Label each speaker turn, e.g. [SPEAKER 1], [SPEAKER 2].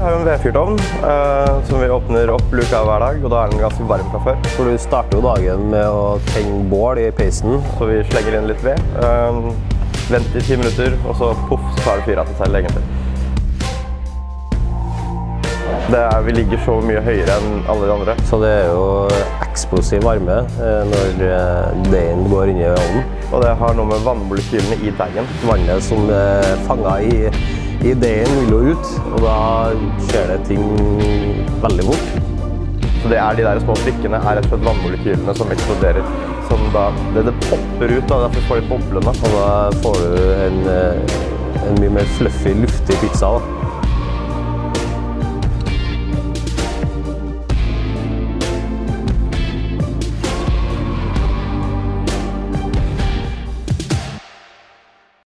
[SPEAKER 1] Vi har jo en vedfyrtovn eh, som vi åpner opp luka hver dag, og da er den ganske varm fra før.
[SPEAKER 2] For du starter jo dagen med å tenne bål i peisen.
[SPEAKER 1] Så vi slenger inn litt ved. Eh, venter i ti minutter, og så poff, så tar det fyr av seg selv egentlig. Det er, vi ligger så mye høyere enn alle de andre.
[SPEAKER 2] Så det er jo eksplosiv varme eh, når eh, deigen går inn i ovnen.
[SPEAKER 1] Og det har noe med vannmolekylene i deigen.
[SPEAKER 2] Vannet som er fanga i, i deigen, vil jo ut, og da skjer det ting veldig fort.
[SPEAKER 1] Så det er de der små prikkene er rett og vannmolekylene som eksploderer. Som da, det, det popper ut, da, derfor får de boblene.
[SPEAKER 2] Og da får du en, eh, en mye mer fluffy, luftig pizza. Da.